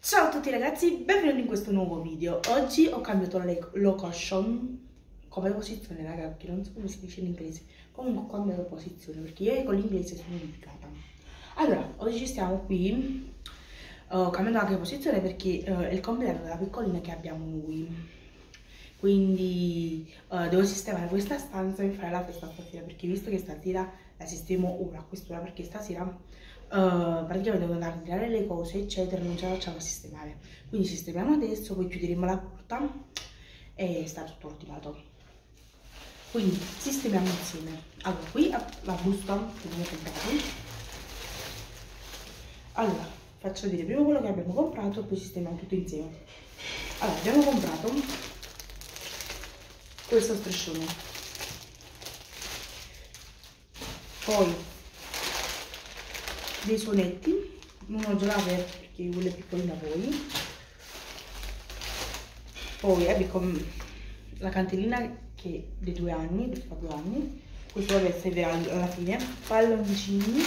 Ciao a tutti ragazzi, benvenuti in questo nuovo video. Oggi ho cambiato la location come posizione, raga, perché non so come si dice in inglese. Comunque ho cambiato posizione perché io con l'inglese sono litigata. Allora, oggi stiamo qui. Ho cambiato anche posizione perché uh, è il compleanno della piccolina che abbiamo noi. Quindi uh, devo sistemare questa stanza e fare la festa stasera perché visto che stasera la sistemo ora quest'ora perché stasera uh, praticamente devo andare a tirare le cose eccetera non ce la facciamo a sistemare. Quindi sistemiamo adesso poi chiuderemo la porta e sta tutto ordinato quindi sistemiamo insieme. Allora qui la busta che abbiamo comprato allora faccio vedere prima quello che abbiamo comprato e poi sistemiamo tutto insieme. Allora abbiamo comprato questo striscione. Poi dei suonetti uno già aperto perché quello è piccolino poi poi abbiamo la cantellina che di due anni fa due anni. Questo vabbè servirà alla fine. Palloncini.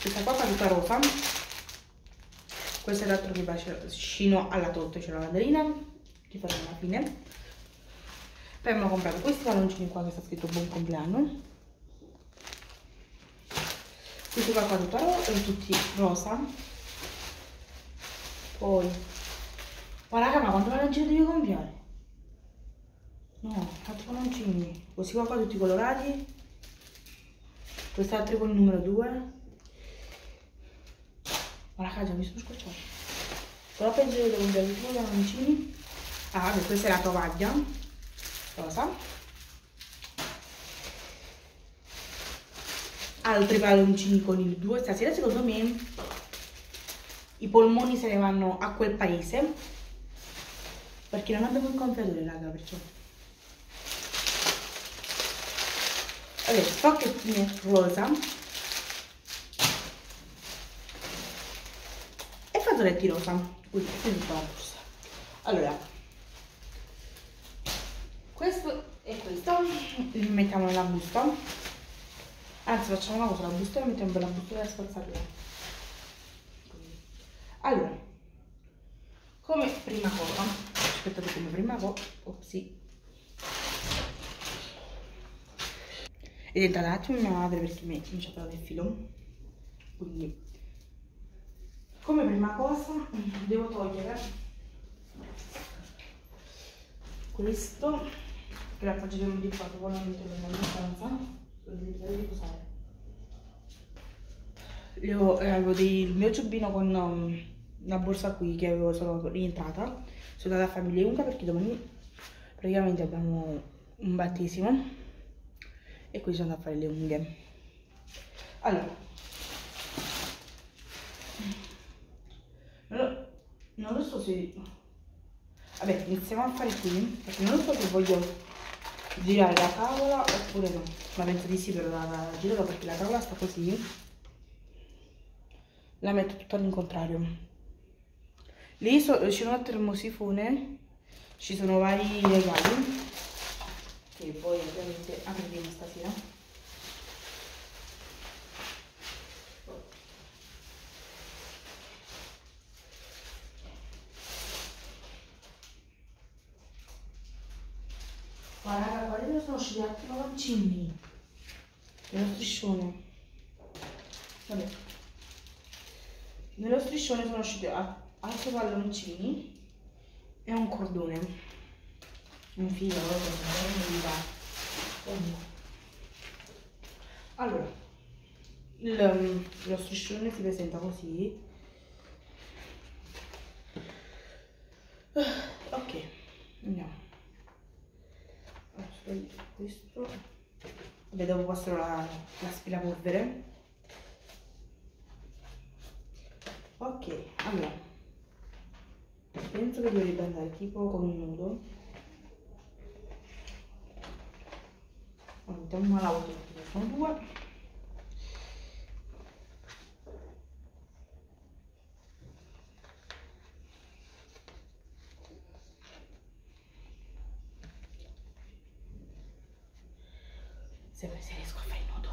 Questa qua fa tutta rosa. Questo è l'altro che va vicino alla torta c'è la mandarina che faremo alla fine poi abbiamo comprato questi palloncini qua che sta scritto buon compleanno questi qua qua tutto rosa, tutti rosa. Poi ma raga ma quanto palloncini devi comprare? no, altri palloncini questi qua qua tutti colorati. Quest'altro con il numero 2 ma raga già mi sono scocciato però penso che devo comprare tutti i palloncini ah, questa è la tovaglia cosa? Altri palloncini con il 2 stasera secondo me i polmoni se ne vanno a quel paese perché non abbiamo il gonfiatore raga perciò. Allora spacchettine rosa. E fazzoletti rosa. Ui, allora questo e questo. Mettiamo nella busta anzi facciamo una cosa la busta la mettiamo per la busta della spazzatura allora come prima cosa aspettate come prima cosa ed è entrata un attimo mia madre perché mi ha ciapato il filo. Quindi come prima cosa devo togliere questo che la di fatto poi la metterò nella mia stanza per riposare io eh, avevo dei, il mio giubbino con um, una borsa qui che avevo sono rientrata. Sono andata a farmi le unghie perché domani praticamente abbiamo un battesimo. E quindi sono andata a fare le unghie. Allora. Lo, non lo so se vabbè iniziamo a fare qui perché non lo so se voglio girare la tavola oppure no? Ma penso di sì però la, la girerò perché la tavola sta così. La metto tutta all'incontrario. Lì so, ci sono a termosifone ci sono vari regali. Che poi ovviamente apriremo stasera. Ma sono usciti altri palloncini. Nello striscione. Vabbè. Nello striscione sono usciti altri palloncini e un cordone. Un filo. Allora, il, lo striscione si presenta così. Ok, andiamo questo. Vabbè dopo passerò la, l'aspirapolvere ok allora. Penso che dovrebbe andare tipo con un nudo. Mettiamo una perché sono due se, se riesco a fare il nudo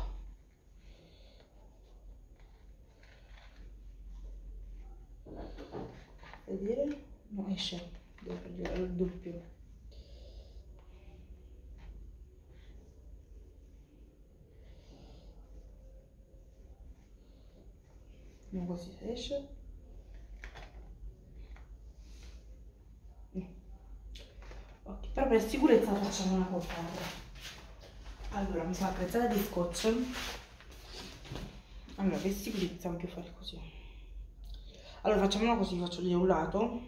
vedere no esce devo fare il doppio non così esce ok però per sicurezza facciamo una cosa. Allora mi sono attrezzata di scotch. Allora per sicurezza voglio fare così. Allora facciamola così faccio di un lato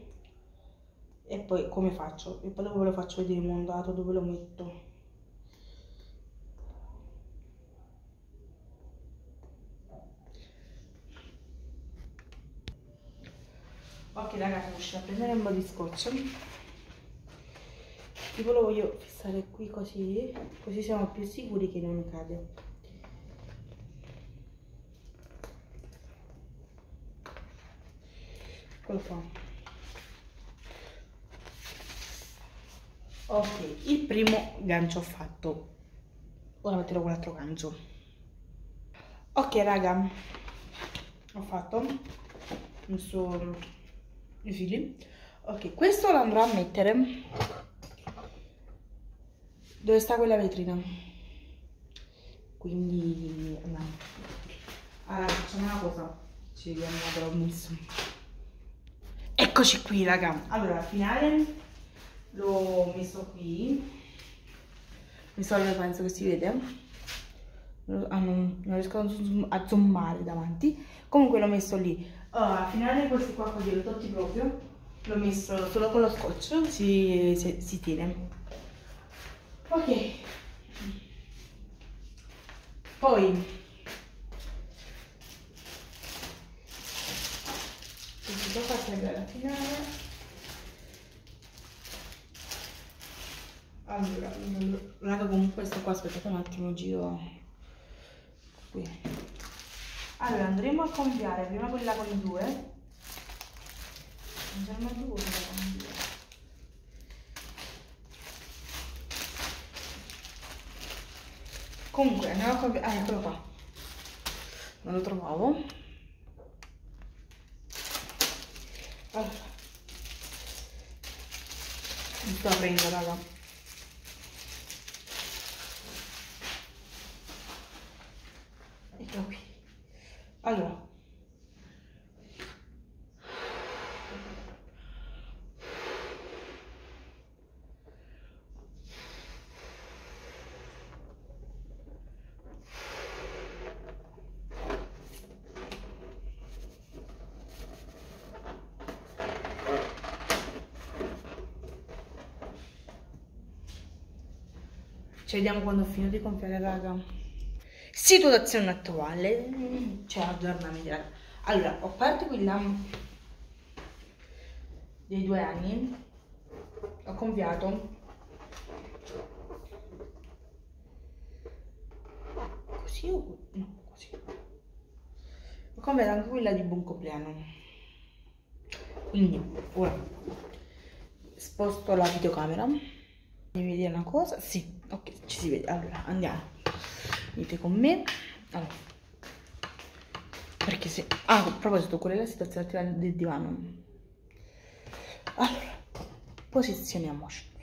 e poi come faccio? E poi dopo ve lo faccio vedere montato dove lo metto ok ragazzi sono riuscita a prendere un po' di scotch. Tipo lo voglio fissare qui così così siamo più sicuri che non cade. Eccolo qua ok il primo gancio fatto. Ora metterò quell'altro gancio. Ok raga ho fatto. Il suo i fili. Ok questo lo andrò a mettere. Dove sta quella vetrina? Quindi andiamo allora facciamo una cosa. Ci vediamo dove l'ho eccoci qui raga. Allora finale l'ho messo qui. Mi sto penso che si vede. Ah, non, non riesco a zoomare davanti. Comunque l'ho messo lì allora, al finale questi qua così l'ho tolti proprio, l'ho messo solo con lo scotch, si, si, si tiene. Ok. Poi questo qua serve alla finale. Allora, raga comunque questo qua, aspettate un attimo, giro. Allora andremo a cambiare prima quella con i due. Non c'è mai quella con i due. Comunque andiamo a cambiare. Ah, eccolo qua. Non lo trovavo. Allora. Mi sto aprendo, raga. Eccolo qui. Allora. Ci vediamo quando ho finito di compiere raga situazione attuale. Cioè aggiornamenti allora ho parte quella dei due anni. Ho compiato così o no così. Ho compiato anche quella di buon compleanno quindi ora sposto la videocamera. Mi vedere una cosa? Sì ok ci si vede. Allora andiamo venite con me. Allora, perché se ah a proposito qual è la situazione del divano. Allora posizioniamoci.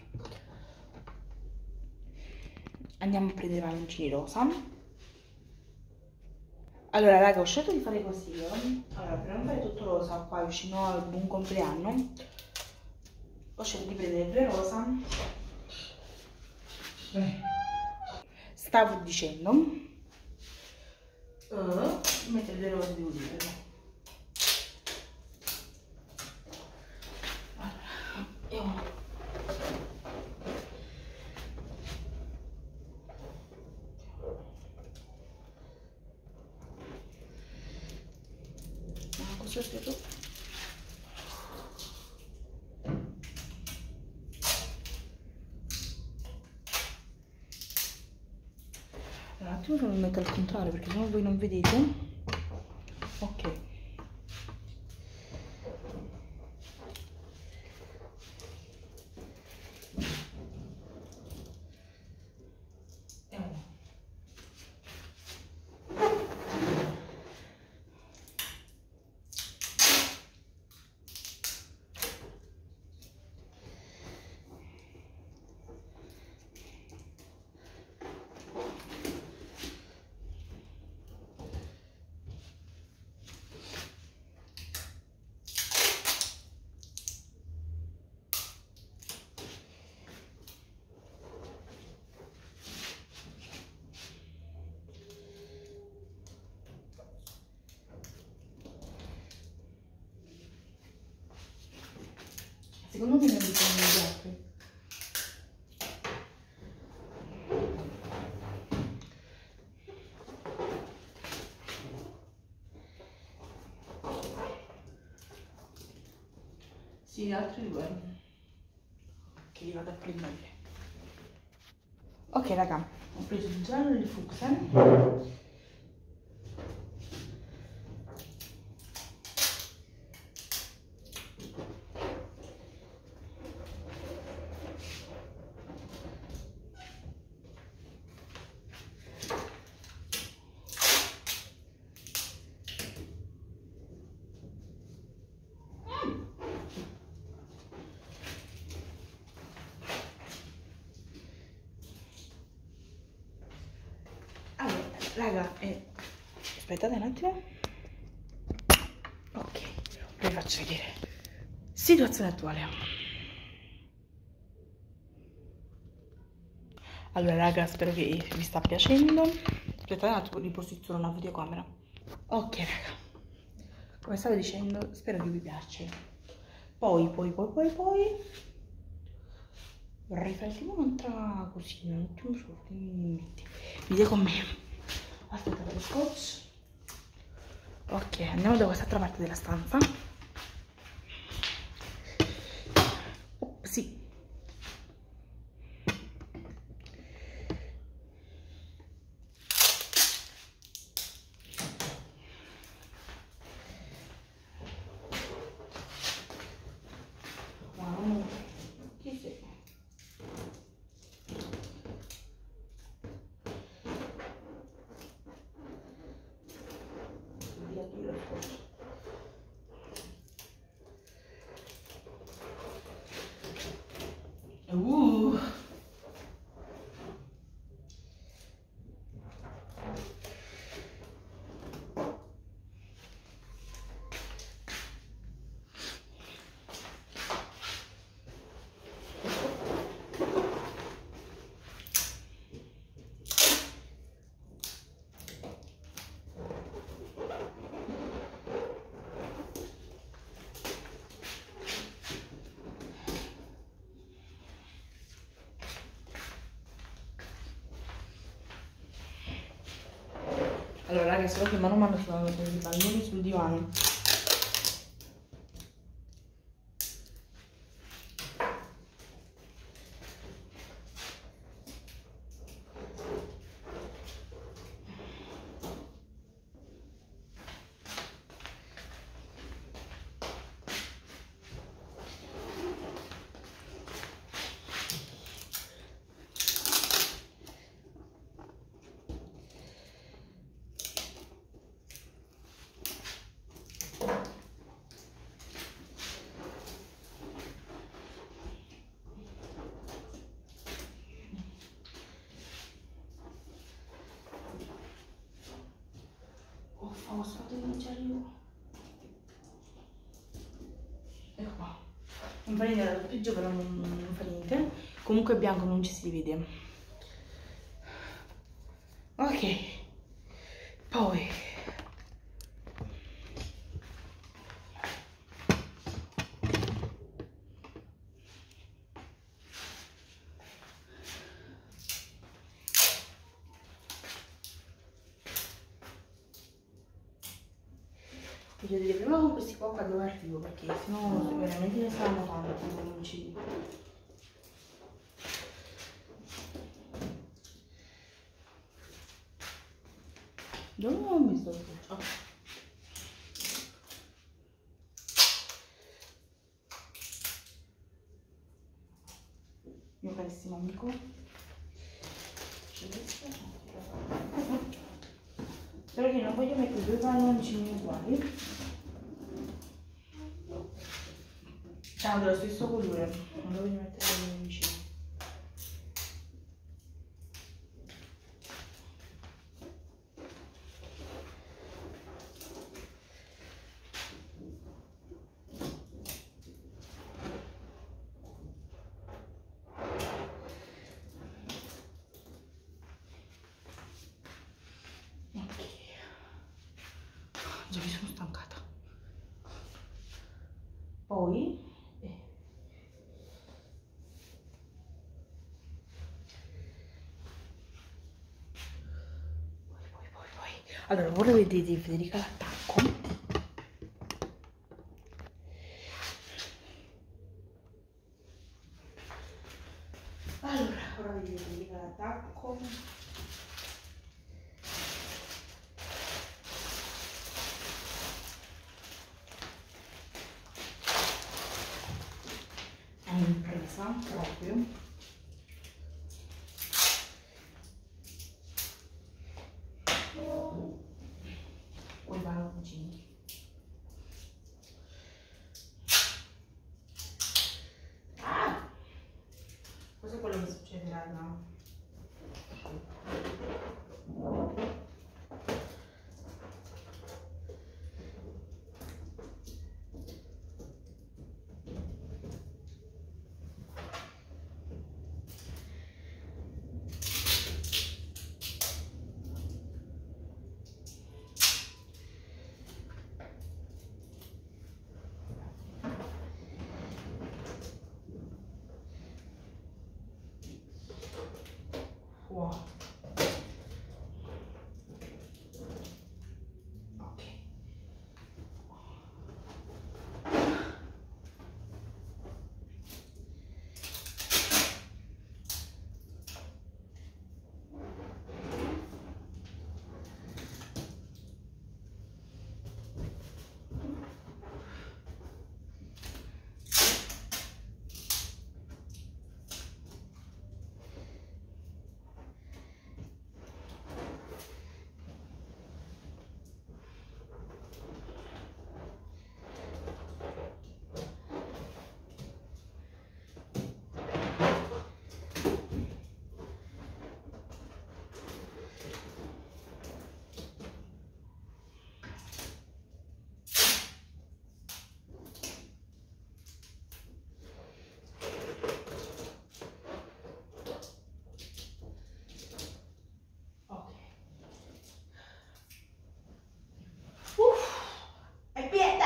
Andiamo a prendere i paloncini rosa. Allora raga ho scelto di fare così allora per non fare tutto rosa qua vicino al buon compleanno ho scelto di prendere due rosa. Beh stavo dicendo. Uh, mettere le rose di olive allora, ah, così ho scritto attimo che lo metto al contrario perché sennò voi non vedete ok secondo me ne di altri. Sì, altri due. Che li vado a prendere. Ok raga, ho preso il giallo e il fucsia. raga eh, attimo ok vi faccio vedere. Situazione attuale. Allora raga spero che vi sta piacendo. Aspettate un attimo riposiziono una videocamera. Ok raga. Come stavo dicendo spero che vi piaccia poi poi poi poi poi. Riflettiamo un'altra cosina un attimo solo video con me. Aspetta lo scotch ok andiamo da quest'altra parte della stanza oh, sì Uh. Allora ragazzi, so che mano mano si vanno i palloni sul divano. Posso mangiare io ecco qua. Non fa niente era peggio però non, non fa niente. Comunque bianco non ci si vede ok poi Voglio vedere prima con questi qua quando arrivo perché sennò veramente ne stanno tanto non ci... Dove ho messo il cuccio? Mio carissimo amico. Voglio mettere due palloncini uguali. Ciao, dello stesso colore, non lo voglio mettere poi poi poi poi Allora, volevo vedere Federica Lattani un'impresa proprio poi vanno cucini ah! questo è quello che succederà no? Wow. Ok. Ok. Uff, è piede!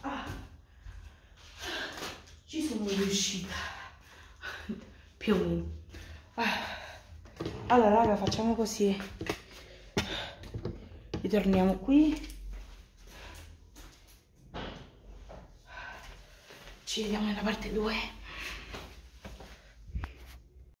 Ah. Ci sono riuscita. Più o meno. Ah. Allora, raga, facciamo così. Ritorniamo qui. Ci vediamo nella parte 2.